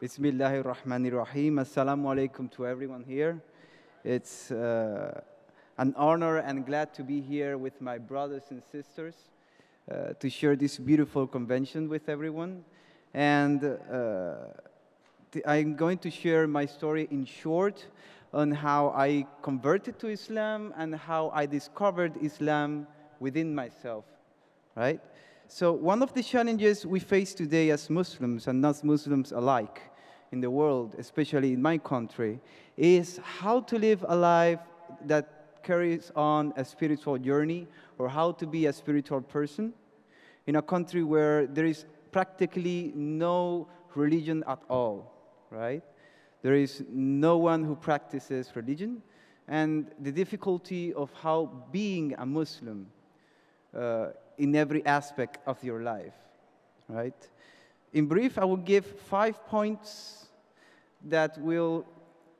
Bismillahi Akbar. Uh, Rahim. Assalamu alaikum to everyone here. It's uh, an honor and glad to be here with my brothers and sisters uh, to share this beautiful convention with everyone. And uh, I'm going to share my story in short on how I converted to Islam and how I discovered Islam within myself, right? So, one of the challenges we face today as Muslims and non Muslims alike in the world, especially in my country, is how to live a life that carries on a spiritual journey or how to be a spiritual person in a country where there is practically no religion at all, right? There is no one who practices religion, and the difficulty of how being a Muslim uh, in every aspect of your life, right? In brief, I will give five points that will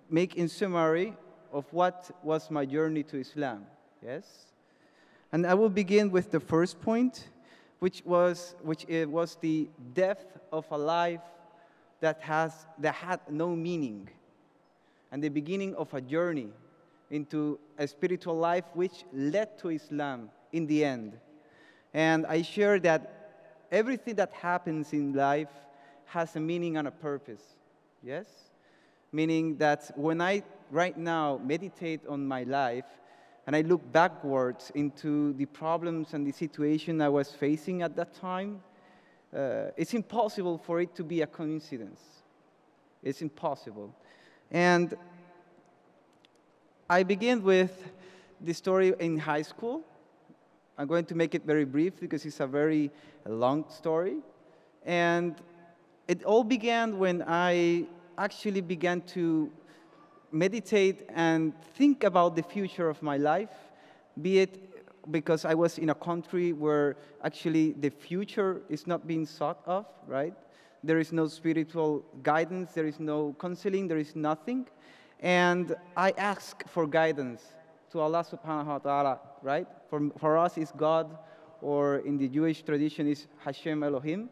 make in summary of what was my journey to Islam, yes? And I will begin with the first point, which was, which it was the depth of a life that, has, that had no meaning, and the beginning of a journey into a spiritual life which led to Islam in the end. And I share that everything that happens in life has a meaning and a purpose. Yes? Meaning that when I right now meditate on my life and I look backwards into the problems and the situation I was facing at that time, uh, it's impossible for it to be a coincidence. It's impossible. And I begin with the story in high school. I'm going to make it very brief because it's a very long story. And it all began when I actually began to meditate and think about the future of my life, be it because I was in a country where actually the future is not being sought of, right? There is no spiritual guidance, there is no counseling, there is nothing. And I ask for guidance to Allah subhanahu wa ta'ala, right? For, for us, it's God, or in the Jewish tradition, is Hashem Elohim.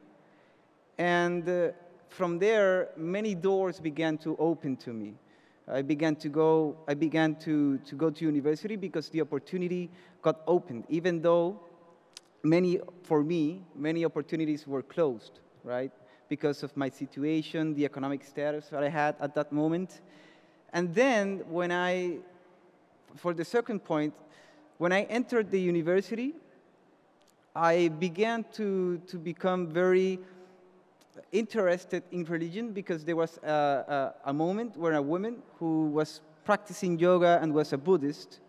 And uh, from there, many doors began to open to me. I began to go, I began to, to go to university because the opportunity got opened, even though many, for me, many opportunities were closed, right? Because of my situation, the economic status that I had at that moment. And then when I, for the second point, when I entered the university, I began to, to become very interested in religion because there was a, a, a, moment where a woman who was practicing yoga and was a Buddhist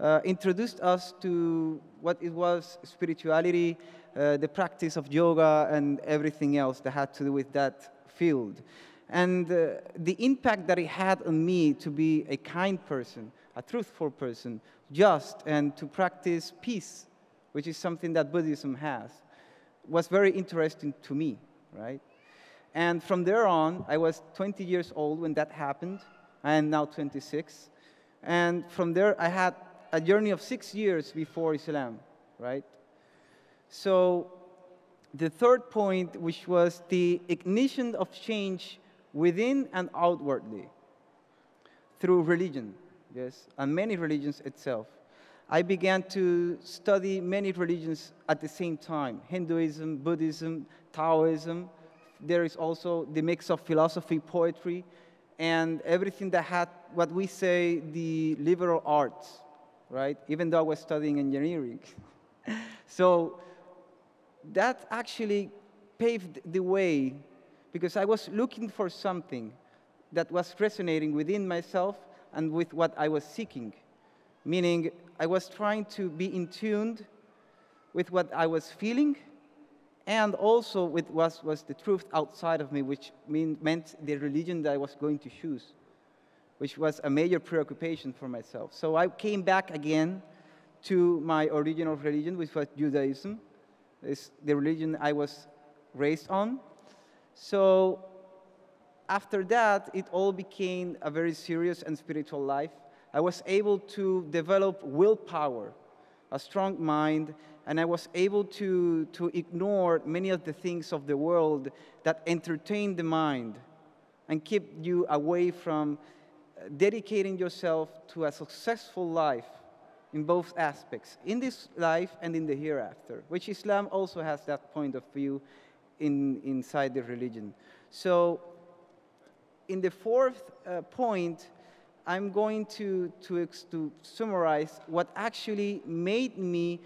uh, introduced us to what it was spirituality, uh, the practice of yoga, and everything else that had to do with that field. And uh, the impact that it had on me to be a kind person, a truthful person, just, and to practice peace, which is something that Buddhism has, was very interesting to me right? And from there on, I was 20 years old when that happened. I am now 26. And from there, I had a journey of six years before Islam, right? So the third point, which was the ignition of change within and outwardly through religion, yes, and many religions itself. I began to study many religions at the same time Hinduism, Buddhism, Taoism. There is also the mix of philosophy, poetry, and everything that had what we say the liberal arts, right? Even though I was studying engineering. so that actually paved the way because I was looking for something that was resonating within myself and with what I was seeking. Meaning, I was trying to be in tune with what I was feeling and also with what was the truth outside of me, which mean, meant the religion that I was going to choose, which was a major preoccupation for myself. So I came back again to my original religion, which was Judaism. It's the religion I was raised on. So after that, it all became a very serious and spiritual life. I was able to develop willpower a strong mind, and I was able to, to ignore many of the things of the world that entertain the mind and keep you away from uh, dedicating yourself to a successful life in both aspects, in this life and in the hereafter, which Islam also has that point of view in, inside the religion. So, in the fourth uh, point, I'm going to, to, to summarize what actually made me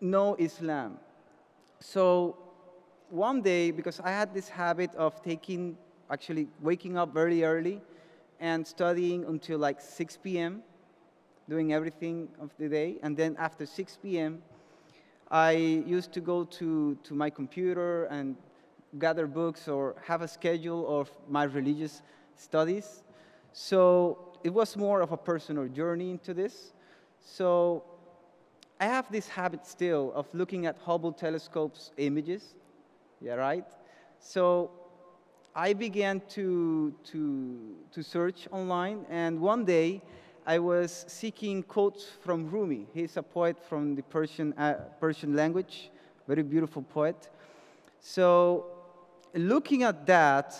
know Islam. So, one day, because I had this habit of taking, actually waking up very early and studying until like 6 p.m., doing everything of the day. And then after 6 p.m., I used to go to, to my computer and gather books or have a schedule of my religious studies. So it was more of a personal journey into this. So I have this habit still of looking at Hubble telescope's images. Yeah, right? So I began to, to, to search online, and one day I was seeking quotes from Rumi. He's a poet from the Persian, uh, Persian language, very beautiful poet. So, looking at that,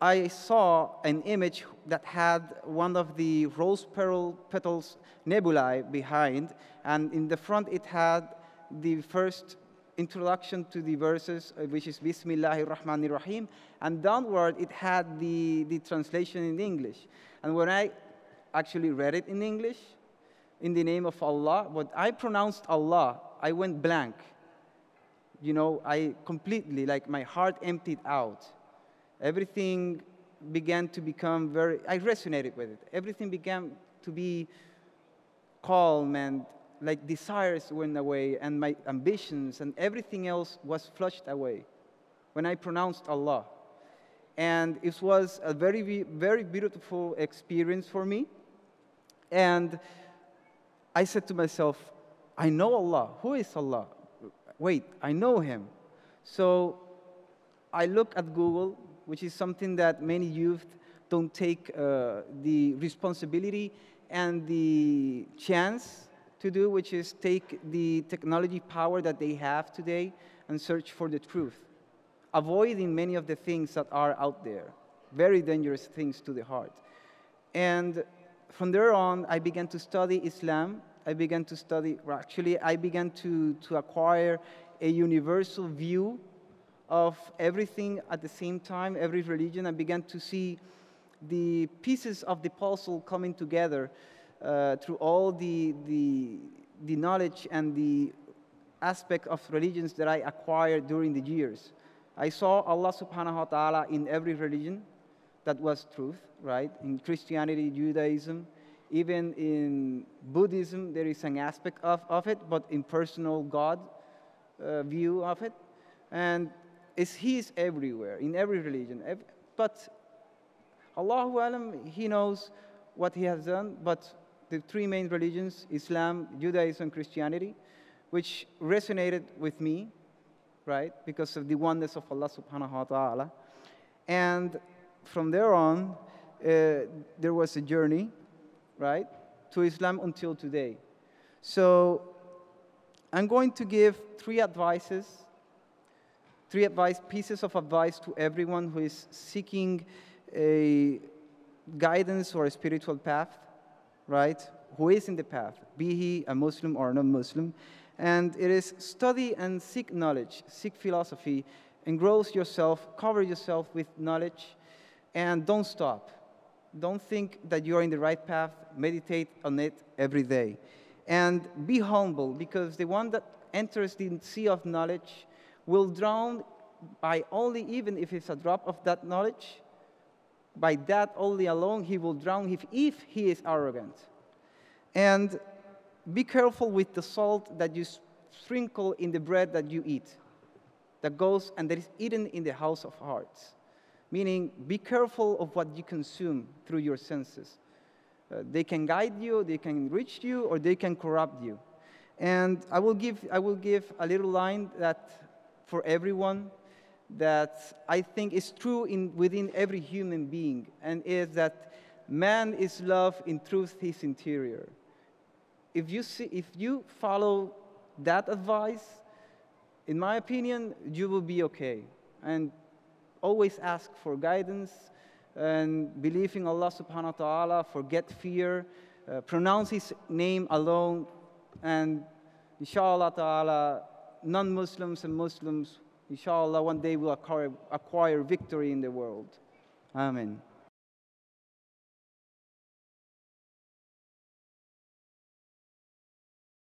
I saw an image that had one of the rose petal petals nebulae behind, and in the front it had the first introduction to the verses, uh, which is Bismillahir Rahmanir Rahim, and downward it had the, the translation in English. And when I actually read it in English in the name of Allah, but I pronounced Allah, I went blank. You know, I completely, like my heart emptied out. Everything began to become very, I resonated with it. Everything began to be calm and like desires went away and my ambitions and everything else was flushed away when I pronounced Allah. And it was a very, very beautiful experience for me. And I said to myself, I know Allah. Who is Allah? Wait, I know Him. So I look at Google, which is something that many youth don't take uh, the responsibility and the chance to do, which is take the technology power that they have today and search for the truth, avoiding many of the things that are out there, very dangerous things to the heart. And from there on, I began to study Islam. I began to study, actually, I began to, to acquire a universal view of everything at the same time, every religion. I began to see the pieces of the puzzle coming together uh, through all the, the, the knowledge and the aspect of religions that I acquired during the years. I saw Allah subhanahu wa ta'ala in every religion. That was truth right? In Christianity, Judaism, even in Buddhism, there is an aspect of, of it, but in personal God uh, view of it. And it's, He is everywhere, in every religion. but Allahu Alam, He knows what He has done, but the three main religions, Islam, Judaism, Christianity, which resonated with me, right, because of the oneness of Allah subhanahu wa ta'ala. And from there on, uh, there was a journey, right, to Islam until today. So I'm going to give three advices, three advice, pieces of advice to everyone who is seeking a guidance or a spiritual path, right? Who is in the path, be he a Muslim or non-Muslim. And it is study and seek knowledge, seek philosophy, engross yourself, cover yourself with knowledge, and don't stop. Don't think that you're in the right path. Meditate on it every day. And be humble because the one that enters the sea of knowledge will drown by only, even if it's a drop of that knowledge, by that only alone, he will drown if, if he is arrogant. And be careful with the salt that you sprinkle in the bread that you eat, that goes and that is eaten in the house of hearts meaning be careful of what you consume through your senses. Uh, they can guide you, they can enrich you, or they can corrupt you. And I will give, I will give a little line that for everyone that I think is true in, within every human being, and is that man is love in truth his interior. if you, see, if you follow that advice, in my opinion, you will be okay. And always ask for guidance and believe in Allah subhanahu wa ta'ala, forget fear, uh, pronounce His name alone, and inshallah ta'ala, non Muslims and Muslims, inshallah, one day will acquire, acquire victory in the world. Amen.